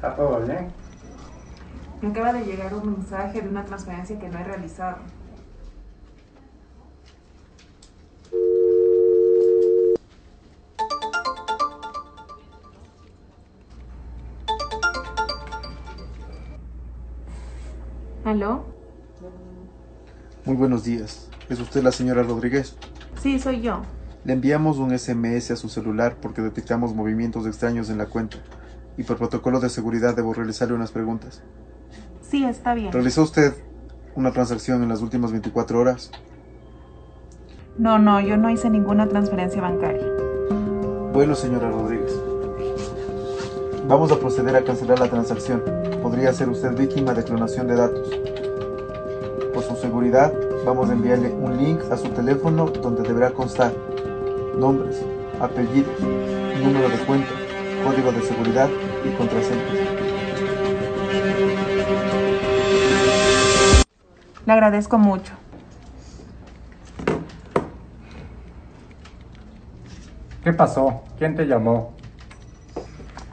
Hola. Me acaba de llegar un mensaje de una transferencia que no he realizado. ¿Aló? Muy buenos días. ¿Es usted la señora Rodríguez? Sí, soy yo. Le enviamos un SMS a su celular porque detectamos movimientos extraños en la cuenta y por protocolo de seguridad debo realizarle unas preguntas. Sí, está bien. ¿Realizó usted una transacción en las últimas 24 horas? No, no, yo no hice ninguna transferencia bancaria. Bueno, señora Rodríguez. Vamos a proceder a cancelar la transacción. Podría ser usted víctima de clonación de datos. Por su seguridad, vamos a enviarle un link a su teléfono donde deberá constar nombres, apellidos, número de cuenta, código de seguridad y contraseña. Le agradezco mucho. ¿Qué pasó? ¿Quién te llamó?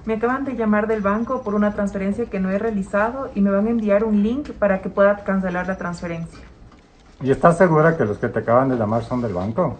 Me acaban de llamar del banco por una transferencia que no he realizado y me van a enviar un link para que pueda cancelar la transferencia. ¿Y estás segura que los que te acaban de llamar son del banco?